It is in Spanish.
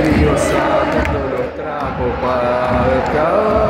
Dios sacando los trapos para cada